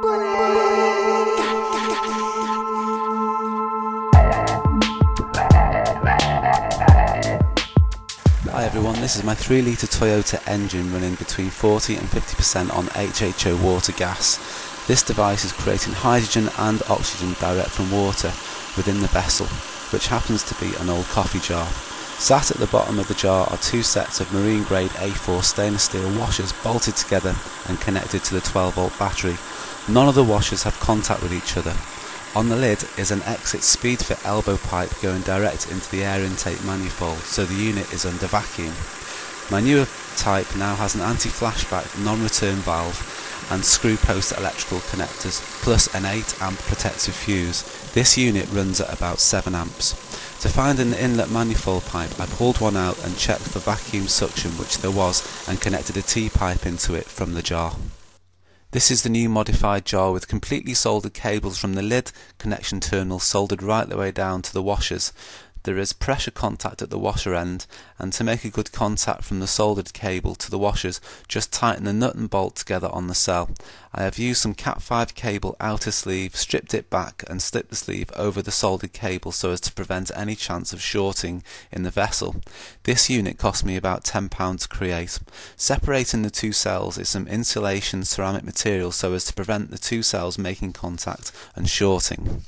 Hi everyone, this is my 3 litre Toyota engine running between 40 and 50% on HHO water gas. This device is creating hydrogen and oxygen direct from water within the vessel, which happens to be an old coffee jar. Sat at the bottom of the jar are two sets of marine grade A4 stainless steel washers bolted together and connected to the 12 volt battery. None of the washers have contact with each other. On the lid is an exit speedfit elbow pipe going direct into the air intake manifold, so the unit is under vacuum. My newer type now has an anti-flashback non-return valve and screw post electrical connectors, plus an 8 amp protective fuse. This unit runs at about 7 amps. To find an inlet manifold pipe I pulled one out and checked for vacuum suction which there was and connected a T-pipe into it from the jar. This is the new modified jar with completely soldered cables from the lid connection terminal soldered right the way down to the washers. There is pressure contact at the washer end and to make a good contact from the soldered cable to the washers just tighten the nut and bolt together on the cell. I have used some cat 5 cable outer sleeve, stripped it back and slipped the sleeve over the soldered cable so as to prevent any chance of shorting in the vessel. This unit cost me about £10 to create. Separating the two cells is some insulation ceramic material so as to prevent the two cells making contact and shorting.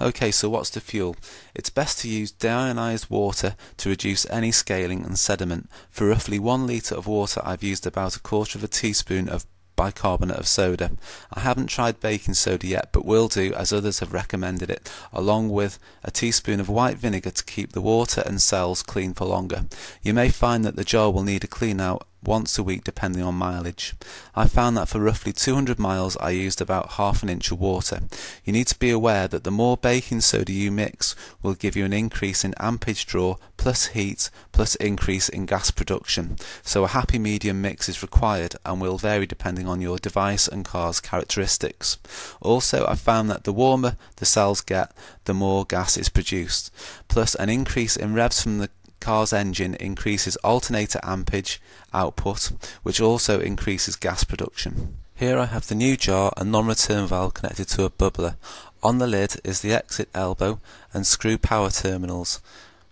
Okay, so what's the fuel? It's best to use deionized water to reduce any scaling and sediment. For roughly one litre of water I've used about a quarter of a teaspoon of bicarbonate of soda. I haven't tried baking soda yet, but will do as others have recommended it, along with a teaspoon of white vinegar to keep the water and cells clean for longer. You may find that the jar will need a clean out once a week depending on mileage. I found that for roughly 200 miles I used about half an inch of water. You need to be aware that the more baking soda you mix will give you an increase in ampage draw plus heat plus increase in gas production. So a happy medium mix is required and will vary depending on your device and car's characteristics. Also I found that the warmer the cells get the more gas is produced. Plus an increase in revs from the car's engine increases alternator ampage output, which also increases gas production. Here I have the new jar and non-return valve connected to a bubbler. On the lid is the exit elbow and screw power terminals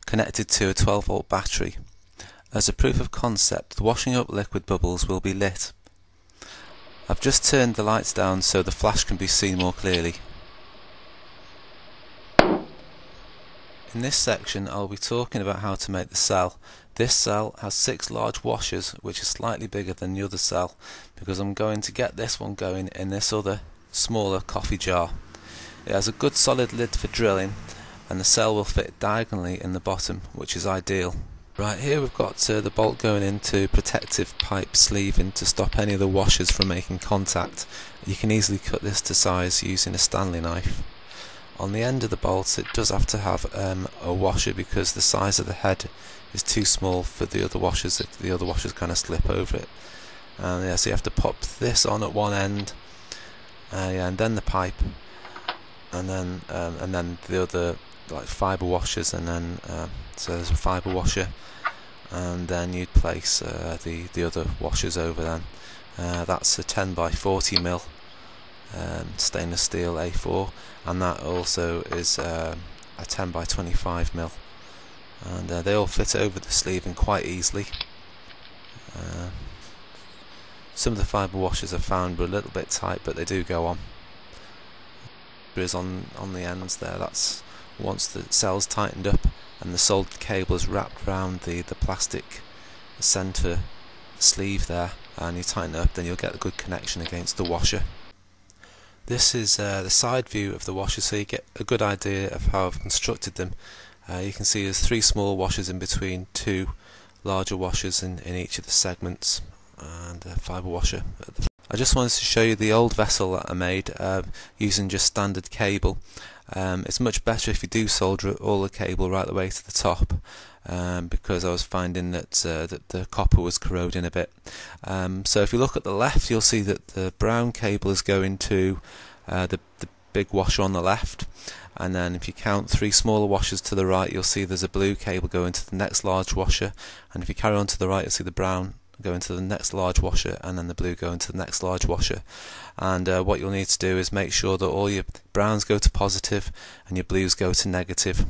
connected to a 12 volt battery. As a proof of concept, the washing up liquid bubbles will be lit. I've just turned the lights down so the flash can be seen more clearly. In this section I'll be talking about how to make the cell. This cell has six large washers which are slightly bigger than the other cell because I'm going to get this one going in this other smaller coffee jar. It has a good solid lid for drilling and the cell will fit diagonally in the bottom which is ideal. Right here we've got uh, the bolt going into protective pipe sleeving to stop any of the washers from making contact. You can easily cut this to size using a Stanley knife. On the end of the bolt it does have to have um, a washer because the size of the head is too small for the other washers, the other washers kind of slip over it. And yeah, so you have to pop this on at one end, uh, yeah, and then the pipe, and then um, and then the other like fibre washers, and then uh, so there's a fibre washer, and then you'd place uh, the the other washers over then. Uh, that's a 10 by 40 mil um, stainless steel A4 and that also is uh, a 10 by 25 mil. And uh, they all fit over the sleeve and quite easily. Uh, some of the fibre washers I found were a little bit tight but they do go on. Is on on the ends there that's once the cell's tightened up and the soldered cable is wrapped around the, the plastic centre sleeve there and you tighten it up then you'll get a good connection against the washer this is uh, the side view of the washer so you get a good idea of how I've constructed them. Uh, you can see there's three small washers in between two larger washers in, in each of the segments and a fibre washer. I just wanted to show you the old vessel that I made uh, using just standard cable. Um, it's much better if you do solder all the cable right the way to the top um, because I was finding that uh, that the copper was corroding a bit. Um, so if you look at the left, you'll see that the brown cable is going to uh, the the big washer on the left, and then if you count three smaller washers to the right, you'll see there's a blue cable going to the next large washer, and if you carry on to the right, you'll see the brown go into the next large washer and then the blue go into the next large washer. And uh, what you'll need to do is make sure that all your browns go to positive and your blues go to negative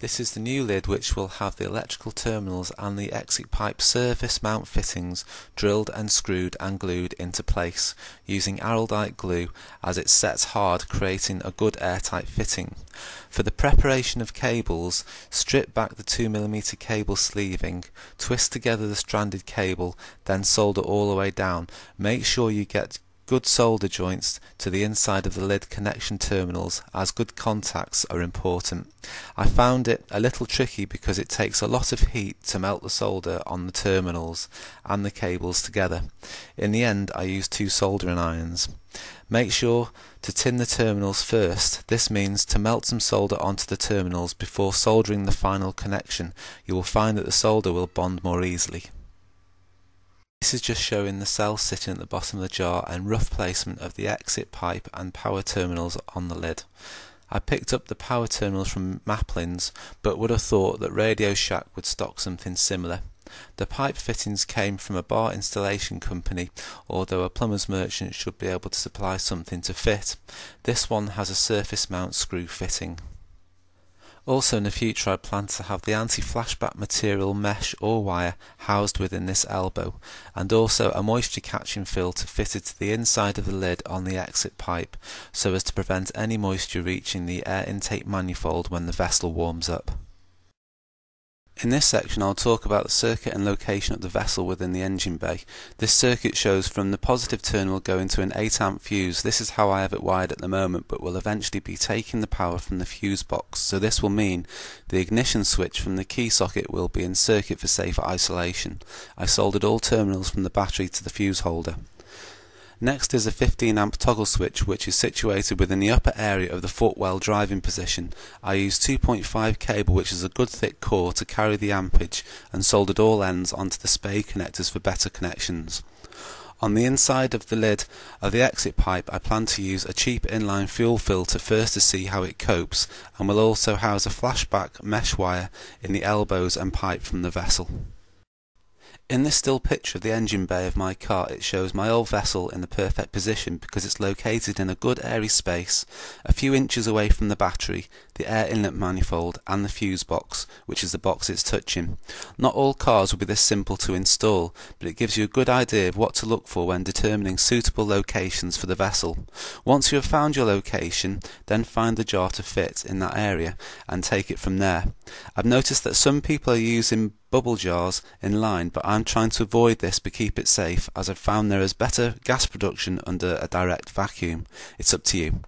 this is the new lid which will have the electrical terminals and the exit pipe surface mount fittings drilled and screwed and glued into place using araldite glue as it sets hard creating a good airtight fitting. For the preparation of cables, strip back the 2mm cable sleeving, twist together the stranded cable, then solder all the way down. Make sure you get good solder joints to the inside of the lid connection terminals as good contacts are important. I found it a little tricky because it takes a lot of heat to melt the solder on the terminals and the cables together. In the end I used two soldering irons. Make sure to tin the terminals first. This means to melt some solder onto the terminals before soldering the final connection. You will find that the solder will bond more easily. This is just showing the cells sitting at the bottom of the jar and rough placement of the exit pipe and power terminals on the lid. I picked up the power terminals from Maplin's but would have thought that Radio Shack would stock something similar. The pipe fittings came from a bar installation company, although a plumber's merchant should be able to supply something to fit. This one has a surface mount screw fitting. Also in the future I plan to have the anti-flashback material mesh or wire housed within this elbow and also a moisture catching filter fitted to the inside of the lid on the exit pipe so as to prevent any moisture reaching the air intake manifold when the vessel warms up. In this section I'll talk about the circuit and location of the vessel within the engine bay. This circuit shows from the positive terminal going to an 8 amp fuse. This is how I have it wired at the moment but will eventually be taking the power from the fuse box. So this will mean the ignition switch from the key socket will be in circuit for safer isolation. I soldered all terminals from the battery to the fuse holder. Next is a 15 amp toggle switch which is situated within the upper area of the footwell driving position. I used 2.5 cable which is a good thick core to carry the ampage and soldered all ends onto the spade connectors for better connections. On the inside of the lid of the exit pipe I plan to use a cheap inline fuel filter first to see how it copes and will also house a flashback mesh wire in the elbows and pipe from the vessel. In this still picture of the engine bay of my car it shows my old vessel in the perfect position because it's located in a good airy space, a few inches away from the battery, the air inlet manifold and the fuse box, which is the box it's touching. Not all cars will be this simple to install, but it gives you a good idea of what to look for when determining suitable locations for the vessel. Once you have found your location, then find the jar to fit in that area and take it from there. I've noticed that some people are using bubble jars in line but I'm trying to avoid this but keep it safe as I've found there is better gas production under a direct vacuum. It's up to you.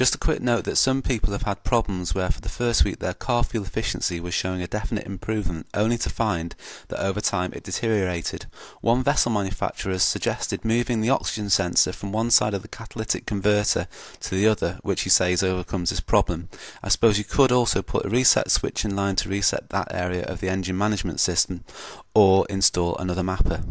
Just a quick note that some people have had problems where for the first week their car fuel efficiency was showing a definite improvement, only to find that over time it deteriorated. One vessel manufacturer has suggested moving the oxygen sensor from one side of the catalytic converter to the other, which he says overcomes this problem. I suppose you could also put a reset switch in line to reset that area of the engine management system, or install another mapper.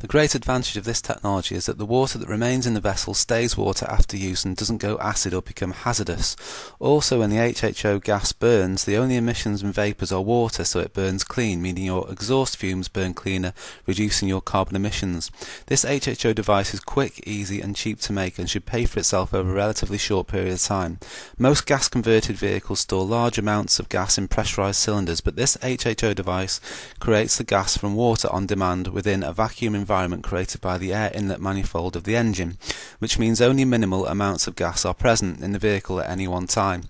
The great advantage of this technology is that the water that remains in the vessel stays water after use and doesn't go acid or become hazardous. Also when the HHO gas burns, the only emissions and vapours are water so it burns clean, meaning your exhaust fumes burn cleaner, reducing your carbon emissions. This HHO device is quick, easy and cheap to make and should pay for itself over a relatively short period of time. Most gas converted vehicles store large amounts of gas in pressurized cylinders, but this HHO device creates the gas from water on demand within a vacuum environment environment created by the air inlet manifold of the engine, which means only minimal amounts of gas are present in the vehicle at any one time.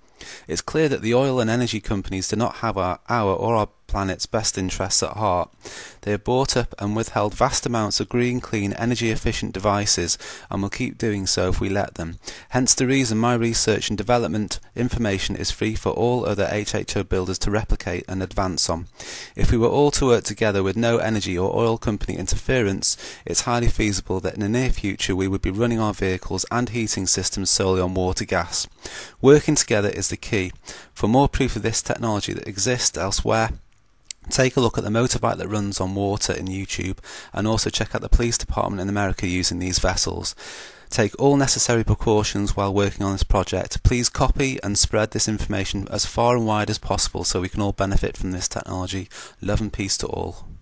It's clear that the oil and energy companies do not have our, our or our planet's best interests at heart. They have bought up and withheld vast amounts of green, clean, energy efficient devices and will keep doing so if we let them. Hence the reason my research and development information is free for all other HHO builders to replicate and advance on. If we were all to work together with no energy or oil company interference, it's highly feasible that in the near future we would be running our vehicles and heating systems solely on water gas. Working together is the key. For more proof of this technology that exists elsewhere, Take a look at the motorbike that runs on water in YouTube and also check out the police department in America using these vessels. Take all necessary precautions while working on this project. Please copy and spread this information as far and wide as possible so we can all benefit from this technology. Love and peace to all.